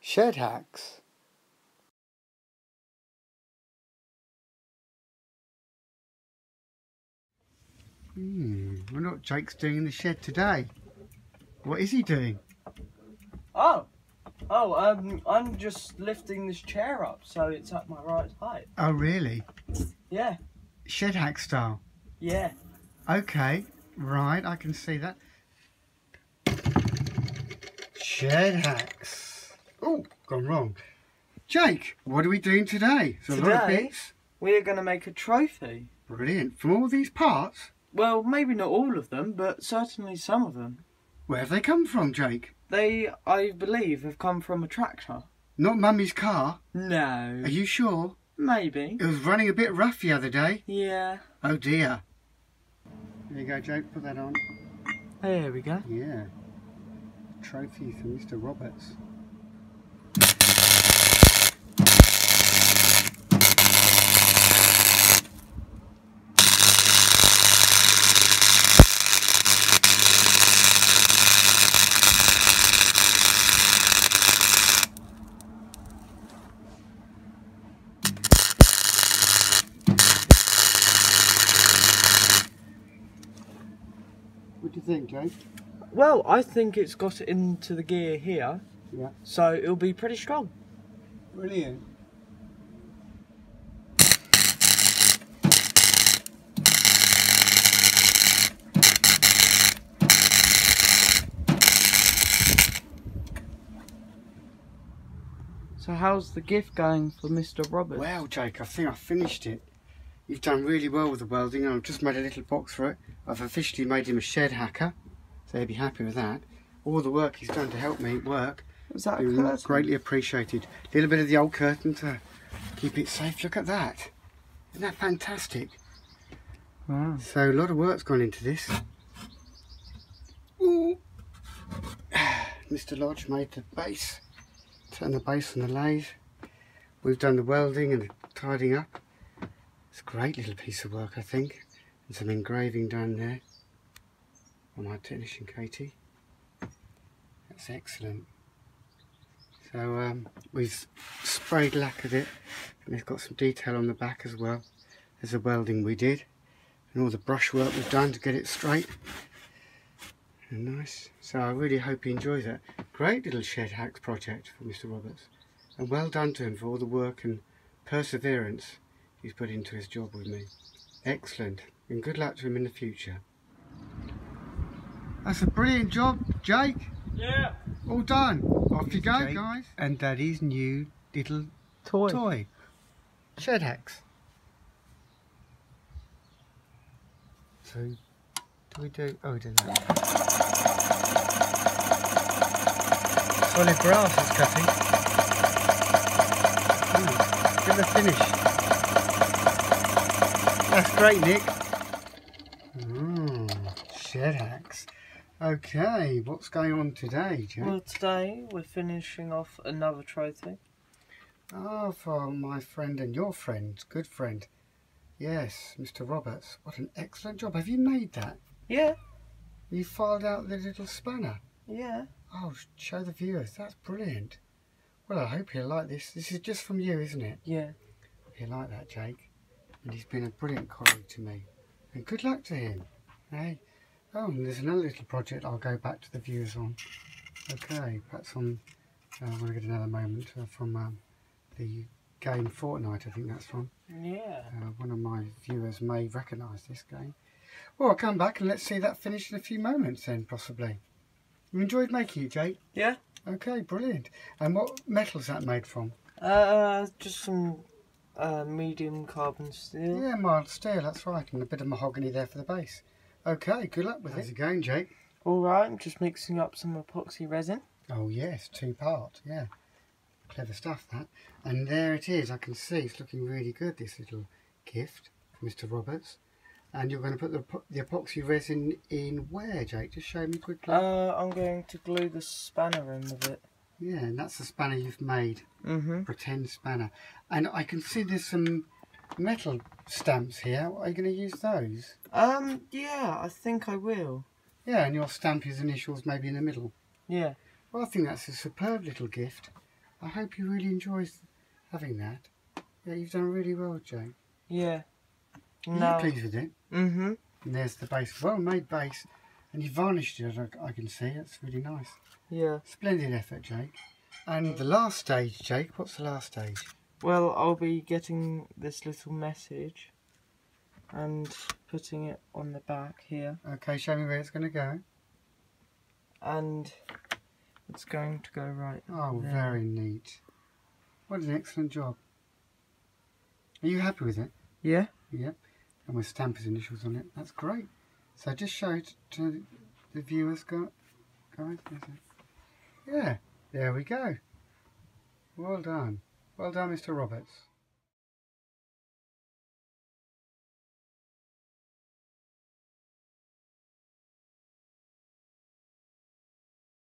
Shed hacks. Hmm, wonder what Jake's doing in the shed today. What is he doing? Oh, oh, um, I'm just lifting this chair up so it's at my right height. Oh, really? Yeah, Shed hack style. yeah. Okay, right, I can see that. Shed hacks. Oh, gone wrong. Jake, what are we doing today? There's a lot of Today? bits. We're gonna make a trophy. Brilliant. From all these parts? Well, maybe not all of them, but certainly some of them. Where have they come from, Jake? They, I believe, have come from a tractor. Not Mummy's car. No. Are you sure? Maybe. It was running a bit rough the other day. Yeah. Oh dear. There you go, Jake. Put that on. There we go. Yeah. Trophy for Mr. Roberts. What do you think, Jake? Well, I think it's got it into the gear here, Yeah. so it'll be pretty strong. Brilliant. So how's the gift going for Mr. Roberts? Well, Jake, I think I finished it. You've done really well with the welding, I've just made a little box for it. I've officially made him a shed hacker, so he'll be happy with that. All the work he's done to help me work, is that curtain? greatly appreciated. A little bit of the old curtain to keep it safe. Look at that. Isn't that fantastic? Wow. So a lot of work's gone into this. Ooh. Mr. Lodge made the base. Turn the base on the lathe. We've done the welding and the tidying up. It's a great little piece of work, I think. And some engraving done there by my technician Katie. That's excellent. So um, we've sprayed lacquered it and it's got some detail on the back as well. There's the welding we did and all the brushwork we've done to get it straight. And nice. So I really hope he enjoys it. Great little shed hacks project for Mr. Roberts. And well done to him for all the work and perseverance he's put into his job with me. Excellent. And good luck to him in the future. That's a brilliant job, Jake. Yeah. All done. Off you go, Jake. guys. And Daddy's new little Toy. toy. Shed hacks. So, do we do? Oh, we do that. Solid brass is cutting. Hmm, Give it a finish. That's great, Nick. Mm, shed hacks. Okay, what's going on today, Jack? Well, today we're finishing off another trophy. Ah, for my friend and your friend, good friend. Yes, Mr. Roberts. What an excellent job. Have you made that? Yeah. You filed out the little spanner. Yeah. Oh, sh- show the viewers. That's brilliant. Well, I hope you'll like this. This is just from you, isn't it? Yeah. He'll like that, Jake. And he's been a brilliant colleague to me. And good luck to him. Hey. Oh, and there's another little project I'll go back to the viewers on. Okay, perhaps on, uh, when I get another moment, uh, from um, the game Fortnite, I think that's from. Yeah. Uh, one of my viewers may recognise this game. Well, I'll come back and let's see that finished in a few moments then, possibly. You enjoyed making it, Jake? Yeah. Okay, brilliant. And what metal's that made from? Uh, just some uh, medium carbon steel. Yeah, mild steel, that's right. And a bit of mahogany there for the base. Okay, good luck with How's it. going, Jake? All right. I'm just mixing up some epoxy resin. Oh, yes, two part, yeah. Clever stuff, that. And there it is. I can see it's looking really good, this little gift from Mr. Roberts. And you're going to put the, the epoxy resin in where, Jake? Just show me quickly. Uh, I'm going to glue the spanner in with it. Yeah, and that's the spanner you've made. Mm-hmm. Pretend spanner. And I can see there's some metal stamps here. Are you going to use those? Um, yeah, I think I will. Yeah, and you'll stamp his initials maybe in the middle. Yeah. Well, I think that's a superb little gift. I hope he really enjoys having that. Yeah, you've done really well, Jake. Yeah. Are you pleased with it? Mm-hmm. And there's the base, well made base, and you varnished it. I, I can see that's really nice. Yeah. Splendid effort, Jake. And the last stage, Jake. What's the last stage? Well, I'll be getting this little message and putting it on the back here. Okay, show me where it's going to go. And it's going to go right. Oh, there. very neat. What an excellent job. Are you happy with it? Yeah? Yep. And we'll stamp his initials on it. That's great. So just show it to the viewers, guys. Yeah, there we go. Well done. Well done, Mr. Roberts.